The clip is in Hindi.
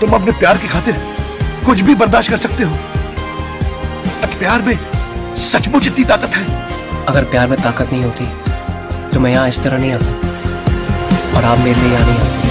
तुम अपने प्यार की खातिर कुछ भी बर्दाश्त कर सकते हो। प्यार में सचमुच इतनी ताकत है। अगर प्यार में ताकत नहीं होती तो मैं यहाँ इस तरह नहीं आता। और आप मेरे लिए यहाँ नहीं आते